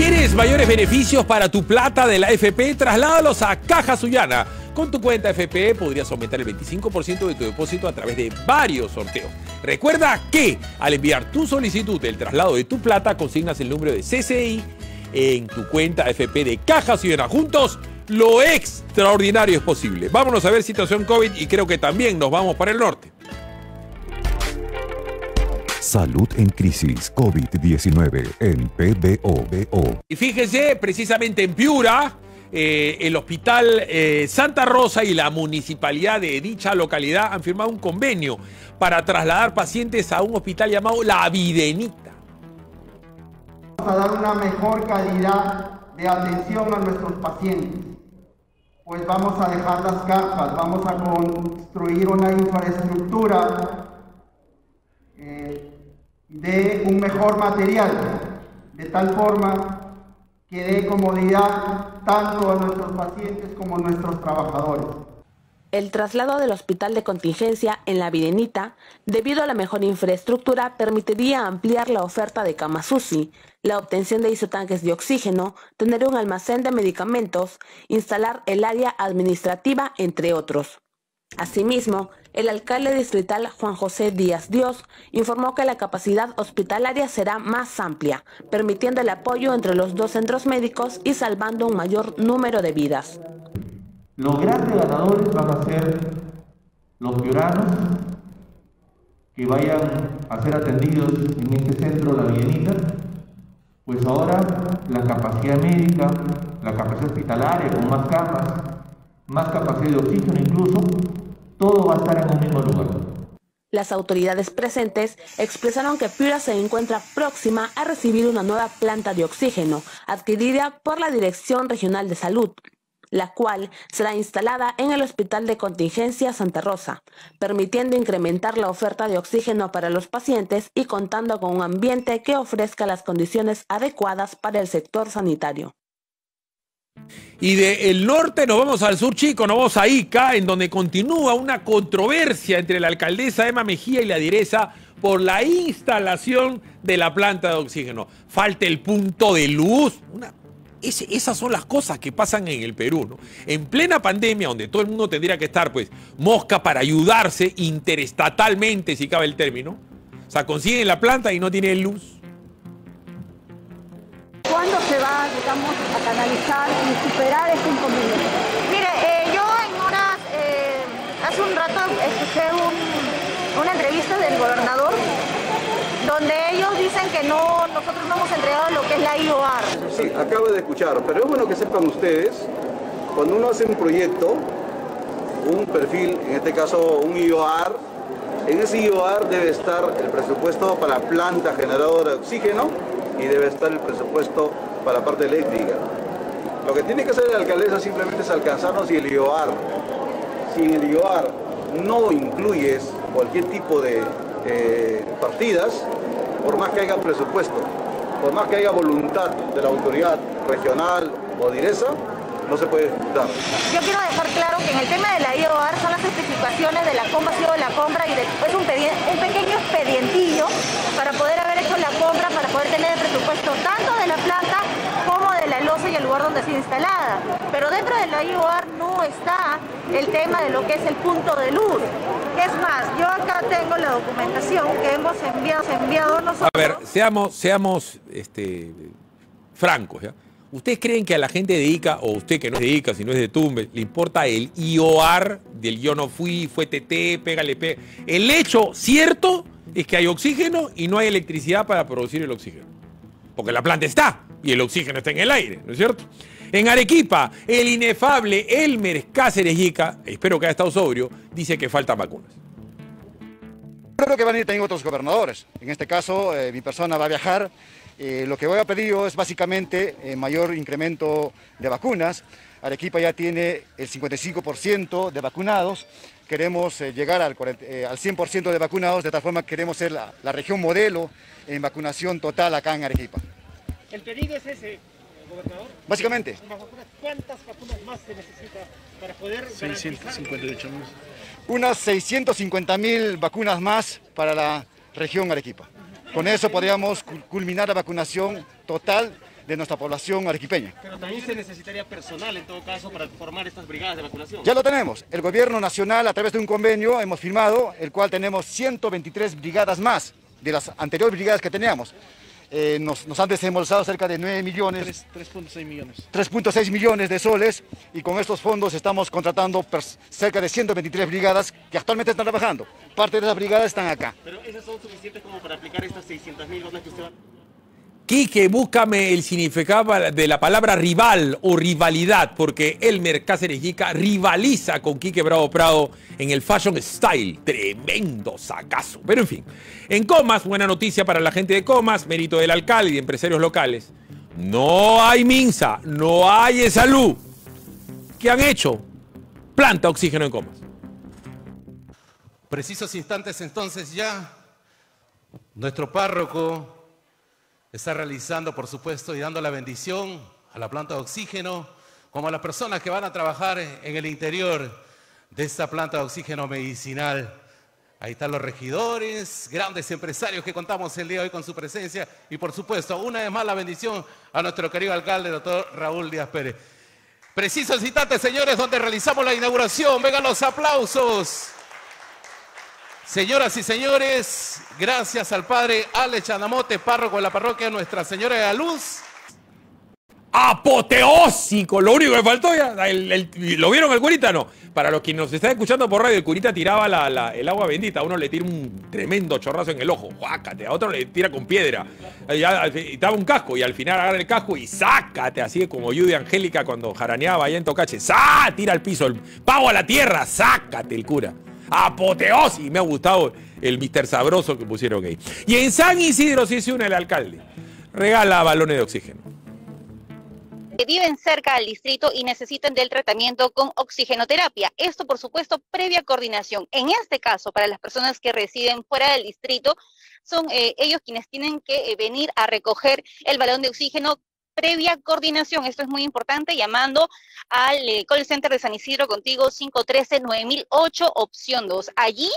¿Quieres mayores beneficios para tu plata de la FP? Trasládalos a Caja Sullana. Con tu cuenta FP podrías aumentar el 25% de tu depósito a través de varios sorteos. Recuerda que al enviar tu solicitud del traslado de tu plata, consignas el número de CCI en tu cuenta FP de Caja Sullana. Juntos, lo extraordinario es posible. Vámonos a ver situación COVID y creo que también nos vamos para el norte. Salud en crisis COVID-19 en PBOBO. Y fíjese, precisamente en Piura, eh, el Hospital eh, Santa Rosa y la municipalidad de dicha localidad han firmado un convenio para trasladar pacientes a un hospital llamado La Videnita. Vamos a dar una mejor calidad de atención a nuestros pacientes. Pues vamos a dejar las cajas, vamos a construir una infraestructura eh, de un mejor material, de tal forma que dé comodidad tanto a nuestros pacientes como a nuestros trabajadores. El traslado del hospital de contingencia en la Virenita, debido a la mejor infraestructura, permitiría ampliar la oferta de camas UCI, la obtención de isotanques de oxígeno, tener un almacén de medicamentos, instalar el área administrativa, entre otros. Asimismo, el alcalde distrital Juan José Díaz Dios informó que la capacidad hospitalaria será más amplia, permitiendo el apoyo entre los dos centros médicos y salvando un mayor número de vidas. Los grandes ganadores van a ser los piuranos que vayan a ser atendidos en este centro, la Villenita, pues ahora la capacidad médica, la capacidad hospitalaria con más camas, más capacidad de oxígeno incluso, todo va a estar en un mismo lugar. Las autoridades presentes expresaron que Piura se encuentra próxima a recibir una nueva planta de oxígeno adquirida por la Dirección Regional de Salud, la cual será instalada en el Hospital de Contingencia Santa Rosa, permitiendo incrementar la oferta de oxígeno para los pacientes y contando con un ambiente que ofrezca las condiciones adecuadas para el sector sanitario. Y del norte nos vamos al sur, chico, nos vamos a Ica, en donde continúa una controversia entre la alcaldesa Emma Mejía y la direza por la instalación de la planta de oxígeno. Falta el punto de luz. Esas son las cosas que pasan en el Perú, ¿no? En plena pandemia, donde todo el mundo tendría que estar, pues, mosca para ayudarse interestatalmente, si cabe el término. O sea, consiguen la planta y no tienen luz. A canalizar y superar este inconveniente? Mire, eh, yo en horas, eh, hace un rato escuché una entrevista del gobernador donde ellos dicen que no, nosotros no hemos entregado lo que es la IOR. Sí, acabo de escuchar, pero es bueno que sepan ustedes, cuando uno hace un proyecto, un perfil, en este caso un IOR, en ese IOR debe estar el presupuesto para la planta generadora de oxígeno y debe estar el presupuesto para la parte eléctrica. Lo que tiene que hacer la alcaldesa simplemente es alcanzarnos si el IOR, si en el IOR no incluyes cualquier tipo de eh, partidas, por más que haya presupuesto, por más que haya voluntad de la autoridad regional o direza, no se puede ejecutar. Yo quiero dejar claro que en el tema de la IOAR son las especificaciones de la compra, sido la compra y después un, un pequeño expedientillo para poder haber hecho la compra, para poder tener el presupuesto tanto de la planta como de la losa y lugar donde ha instalada. Pero dentro de la IOAR no está el tema de lo que es el punto de luz. Es más, yo acá tengo la documentación que hemos enviado, enviado nosotros. A ver, seamos, este, francos, ¿ya? ¿Ustedes creen que a la gente de ICA, o usted que no es de ICA, si no es de Tumbe, le importa el IOR del yo no fui, fue TT, pégale, pégale? El hecho cierto es que hay oxígeno y no hay electricidad para producir el oxígeno. Porque la planta está y el oxígeno está en el aire, ¿no es cierto? En Arequipa, el inefable Elmer Cáceres Ica, espero que haya estado sobrio, dice que faltan vacunas. Creo que van a ir también otros gobernadores. En este caso, eh, mi persona va a viajar eh, lo que voy a pedir es básicamente eh, mayor incremento de vacunas. Arequipa ya tiene el 55% de vacunados. Queremos llegar al, 100% de vacunados, de tal forma que queremos ser la, región modelo en vacunación total acá en Arequipa. ¿El pedido es ese, gobernador? Básicamente. ¿Cuántas vacunas más se necesita para poder 658 mil. Unas 650 mil vacunas más para la región Arequipa. Con eso podríamos culminar la vacunación total de nuestra población arequipeña. Pero también se necesitaría personal en todo caso para formar estas brigadas de vacunación. Ya lo tenemos. El gobierno nacional, a través de un convenio, hemos firmado, el cual tenemos 123 brigadas más de las anteriores brigadas que teníamos. Eh, nos, nos han desembolsado cerca de 9 millones, 3.6 millones. 3.6 millones de soles y con estos fondos estamos contratando cerca de 123 brigadas que actualmente están trabajando. Parte de esas brigadas están acá. Pero esas son suficientes como para aplicar estas 600.000 dosis que usted va... Quique, búscame el significado de la palabra rival o rivalidad, porque Elmer Cáceres Yica rivaliza con Quique Bravo Prado en el Fashion Style. Tremendo sacazo. Pero en fin, en Comas, buena noticia para la gente de Comas, mérito del alcalde y de empresarios locales. No hay Minsa, no hay salud. ¿Qué han hecho? Planta oxígeno en Comas. Precisos instantes entonces ya, nuestro párroco está realizando, por supuesto, y dando la bendición a la planta de oxígeno, como a las personas que van a trabajar en el interior de esta planta de oxígeno medicinal. Ahí están los regidores, grandes empresarios que contamos el día de hoy con su presencia y por supuesto, una vez más la bendición a nuestro querido alcalde, doctor Raúl Díaz Pérez. Precisos instantes, señores, donde realizamos la inauguración. Vengan los aplausos. Señoras y señores, gracias al padre Alex Chanamote, párroco de la parroquia Nuestra Señora de la Luz. apoteósico. Lo único que faltó ya. ¿Lo vieron el curita? No. Para los que nos están escuchando por radio, el curita tiraba el agua bendita. A uno le tira un tremendo chorrazo en el ojo. Guácate. A otro le tira con piedra. Y daba un casco y al final agarra el casco y sácate. Así como Judy Angélica cuando jaraneaba allá en Tocache. ¡Sá! Tira al piso. El pago a la tierra. Sácate el cura. Apoteosis. Me ha gustado el Mister Sabroso que pusieron ahí. Y en San Isidro se une el alcalde. Regala balones de oxígeno. viven cerca al distrito y necesitan del tratamiento con oxigenoterapia. Esto, por supuesto, previa coordinación. En este caso, para las personas que residen fuera del distrito, son eh, ellos quienes tienen que eh, venir a recoger el balón de oxígeno previa coordinación. Esto es muy importante, llamando al eh, call center de San Isidro contigo 513-9008, opción 2. Allí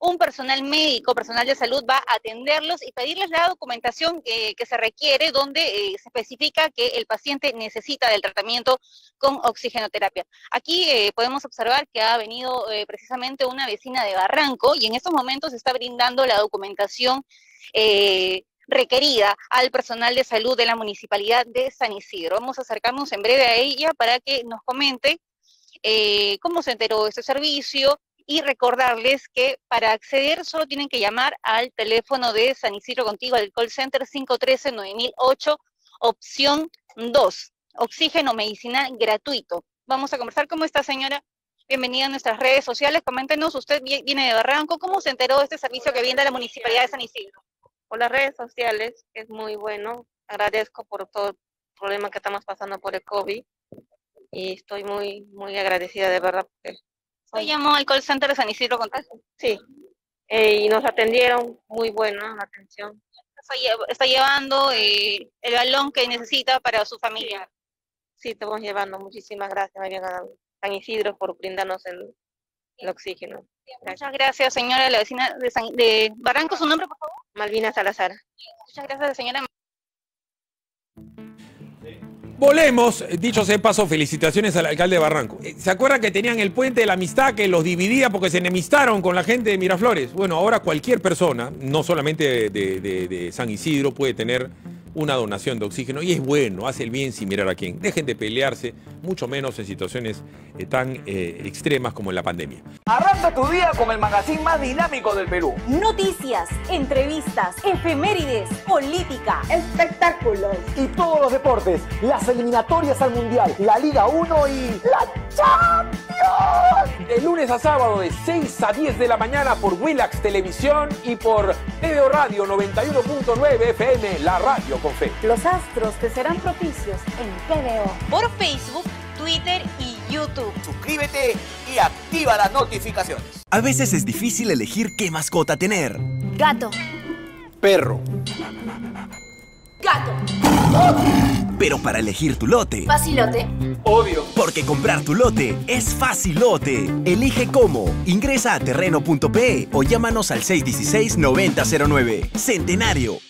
un personal médico, personal de salud va a atenderlos y pedirles la documentación que, que se requiere donde eh, se especifica que el paciente necesita del tratamiento con oxigenoterapia. Aquí eh, podemos observar que ha venido eh, precisamente una vecina de Barranco y en estos momentos está brindando la documentación eh, requerida al personal de salud de la municipalidad de San Isidro. Vamos a acercarnos en breve a ella para que nos comente eh, cómo se enteró de este servicio, y recordarles que para acceder solo tienen que llamar al teléfono de San Isidro Contigo, al call center 513-9008, opción 2, oxígeno medicinal gratuito. Vamos a conversar. ¿Cómo está, señora? Bienvenida a nuestras redes sociales. Coméntenos, usted vi- viene de Barranco, ¿cómo se enteró de este servicio que de la Municipalidad de San Isidro? Por las redes sociales, que es muy bueno. Agradezco por todo el problema que estamos pasando por el COVID y estoy muy, muy agradecida de verdad. Porque ¿Usted llamó al call center de San Isidro Contigo? Sí, eh, y nos atendieron muy buena la atención. Está, lle- está llevando eh, el balón que necesita para su familia. Sí, estamos llevando. Muchísimas gracias, María San Isidro, por brindarnos el, el oxígeno. Muchas gracias, señora, la vecina de, San- de Barranco. ¿Su nombre, por favor? Malvina Salazar. Muchas gracias, señora. Volemos, dicho sea de paso, felicitaciones al alcalde de Barranco. Eh, ¿Se acuerdan que tenían el puente de la amistad que los dividía porque se enemistaron con la gente de Miraflores? Bueno, ahora cualquier persona, no solamente de, de- de San Isidro, puede tener una donación de oxígeno y es bueno, hace el bien sin mirar a quién. Dejen de pelearse, mucho menos en situaciones eh, tan eh, extremas como en la pandemia. Arranca tu día con el magazine más dinámico del Perú. Noticias, entrevistas, efemérides, política, espectáculos. Y todos los deportes, las eliminatorias al Mundial, la Liga 1 y la Champions. De lunes a sábado de 6 a 10 de la mañana por Willax Televisión y por TVO Radio 91.9 FM, la radio con fe. Los astros te serán propicios en PBO. Por Facebook, Twitter y YouTube. Suscríbete y activa las notificaciones. A veces es difícil elegir qué mascota tener. Gato. Perro. Gato. Pero para elegir tu lote, Facilote. Obvio. porque comprar tu lote es facilote. Elige cómo. Ingresa a terreno.pe o llámanos al 616-9009. Centenario.